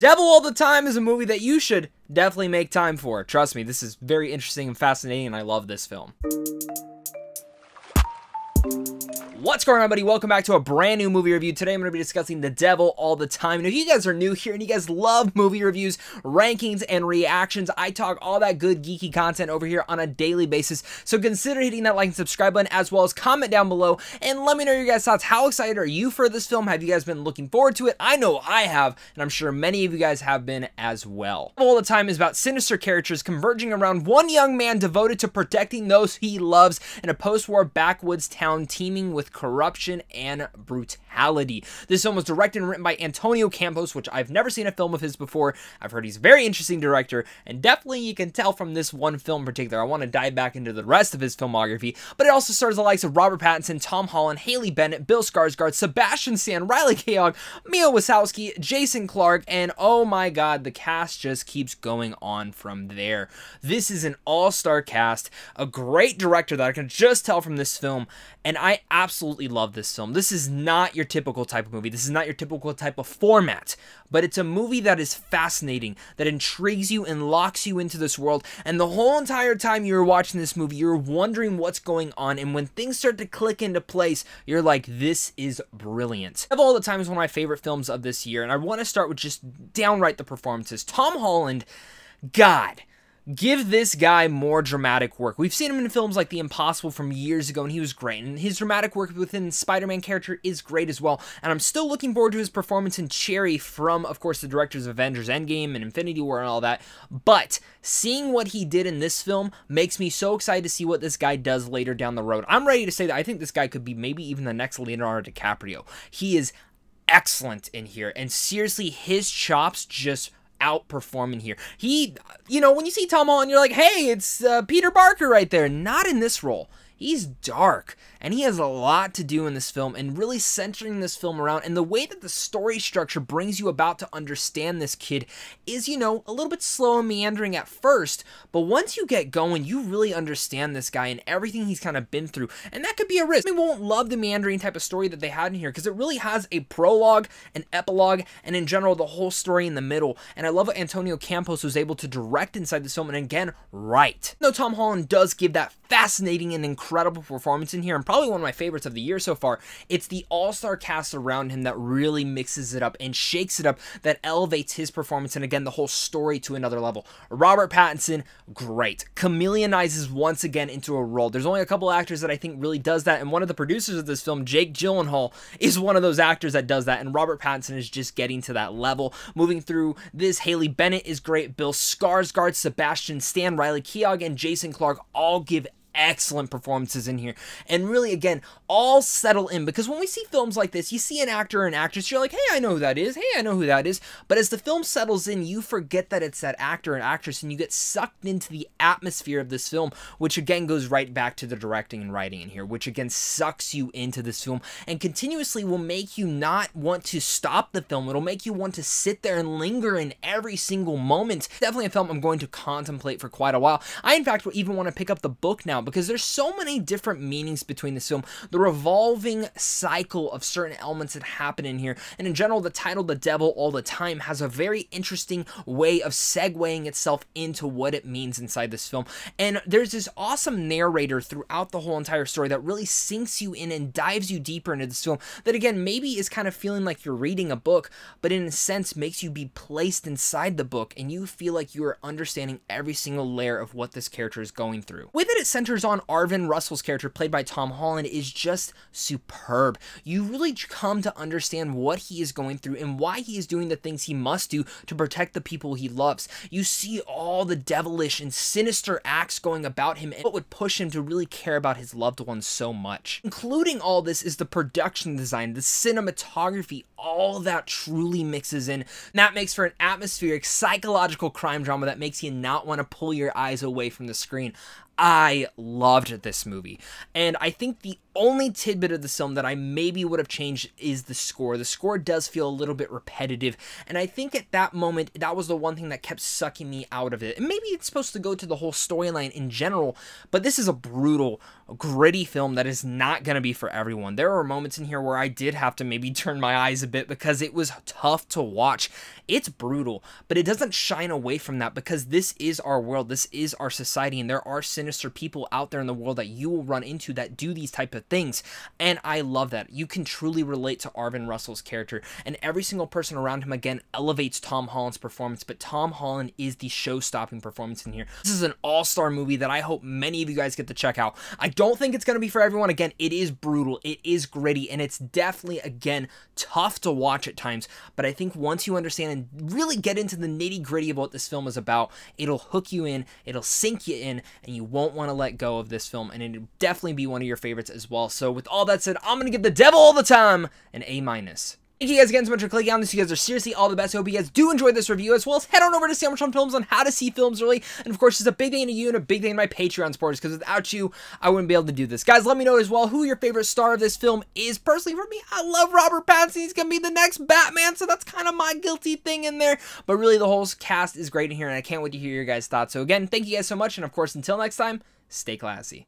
Devil All the Time is a movie that you should definitely make time for. Trust me, this is very interesting and fascinating, and I love this film. What's going on, everybody? Welcome back to a brand new movie review. Today, I'm going to be discussing The Devil all the time. And if you guys are new here and you guys love movie reviews, rankings, and reactions, I talk all that good geeky content over here on a daily basis. So consider hitting that like and subscribe button as well as comment down below and let me know your guys' thoughts. How excited are you for this film? Have you guys been looking forward to it? I know I have, and I'm sure many of you guys have been as well. All the time is about sinister characters converging around one young man devoted to protecting those he loves in a post-war backwoods town teeming with corruption and brutality. This film was directed and written by Antonio Campos, which I've never seen a film of his before. I've heard he's a very interesting director, and definitely you can tell from this one film in particular. I want to dive back into the rest of his filmography, but it also stars the likes of Robert Pattinson, Tom Holland, Haley Bennett, Bill Skarsgård, Sebastian Stan, Riley Keough, Mia Wasikowska, Jason Clarke, and oh my god, the cast just keeps going on from there. This is an all-star cast, a great director that I can just tell from this film, and I absolutely love this film. This is not your typical type of movie. This is not your typical type of format, but it's a movie that is fascinating, that intrigues you and locks you into this world. And the whole entire time you're watching this movie, you're wondering what's going on. And when things start to click into place, you're like, this is brilliant. Of all the time is one of my favorite films of this year. And I want to start with just downright the performances. Tom Holland, God give this guy more dramatic work. We've seen him in films like The Impossible from years ago, and he was great. And his dramatic work within Spider-Man character is great as well. And I'm still looking forward to his performance in Cherry from, of course, the directors of Avengers Endgame and Infinity War and all that. But seeing what he did in this film makes me so excited to see what this guy does later down the road. I'm ready to say that I think this guy could be maybe even the next Leonardo DiCaprio. He is excellent in here, and seriously, his chops just outperforming here. He, you know, when you see Tom Holland, you're like, hey, it's uh, Peter Parker right there. Not in this role. He's dark, and he has a lot to do in this film, and really centering this film around. And the way that the story structure brings you about to understand this kid is, you know, a little bit slow and meandering at first, but once you get going, you really understand this guy and everything he's kind of been through. And that could be a risk. We won't love the meandering type of story that they had in here because it really has a prologue, an epilogue, and in general, the whole story in the middle. And I love what Antonio Campos was able to direct inside this film, and again, right. Though Tom Holland does give that fascinating and incredible performance in here, and probably one of my favorites of the year so far. It's the all-star cast around him that really mixes it up and shakes it up, that elevates his performance, and again, the whole story to another level. Robert Pattinson, great. Chameleonizes once again into a role. There's only a couple actors that I think really does that, and one of the producers of this film, Jake Gyllenhaal, is one of those actors that does that, and Robert Pattinson is just getting to that level. Moving through this, Haley Bennett is great. Bill Skarsgård, Sebastian Stan, Riley Keough, and Jason Clarke all give excellent performances in here. And really, again, all settle in because when we see films like this, you see an actor or an actress, you're like, hey, I know who that is. Hey, I know who that is. But as the film settles in, you forget that it's that actor and actress and you get sucked into the atmosphere of this film, which again goes right back to the directing and writing in here, which again sucks you into this film and continuously will make you not want to stop the film. It'll make you want to sit there and linger in every single moment. Definitely a film I'm going to contemplate for quite a while. I, in fact, will even want to pick up the book now because there's so many different meanings between this film, the revolving cycle of certain elements that happen in here, and in general, the title The Devil All the Time has a very interesting way of segueing itself into what it means inside this film. And there's this awesome narrator throughout the whole entire story that really sinks you in and dives you deeper into this film that again maybe is kind of feeling like you're reading a book, but in a sense makes you be placed inside the book and you feel like you are understanding every single layer of what this character is going through. With it, it centers on Arvin Russell's character, played by Tom Holland, is just superb. You really come to understand what he is going through and why he is doing the things he must do to protect the people he loves. You see all the devilish and sinister acts going about him and what would push him to really care about his loved ones so much. Including all this is the production design, the cinematography, all that truly mixes in. And that makes for an atmospheric, psychological crime drama that makes you not want to pull your eyes away from the screen. I loved this movie. And I think the only tidbit of the film that I maybe would have changed is the score. The score does feel a little bit repetitive, and I think at that moment that was the one thing that kept sucking me out of it. And maybe it's supposed to go to the whole storyline in general, but this is a brutal, gritty film that is not going to be for everyone. There are moments in here where I did have to maybe turn my eyes a bit because it was tough to watch. It's brutal, but it doesn't shine away from that because this is our world, this is our society, and there are sinister people out there in the world that you will run into that do these type of things. And I love that. You can truly relate to Arvin Russell's character, and every single person around him again elevates Tom Holland's performance, but Tom Holland is the show stopping performance in here. This is an all star movie that I hope many of you guys get to check out. I don't think it's going to be for everyone. Again, it is brutal, it is gritty, and it's definitely, again, tough to watch at times. But I think once you understand and really get into the nitty gritty of what this film is about, it'll hook you in, it'll sink you in, and you won't want to let go of this film. And it'll definitely be one of your favorites as well well. So with all that said, I'm going to give The Devil All the Time an A minus. Thank you guys again so much for clicking on this. You guys are seriously all the best. I hope you guys do enjoy this review, as well as head on over to Sandwich John Films on how to see films early. And of course, it's a big thing to you and a big thing to my Patreon supporters, because without you, I wouldn't be able to do this. Guys, let me know as well who your favorite star of this film is. Personally, for me, I love Robert Pattinson. He's going to be the next Batman, so that's kind of my guilty thing in there. But really, the whole cast is great in here, and I can't wait to hear your guys' thoughts. So again, thank you guys so much, and of course, until next time, stay classy.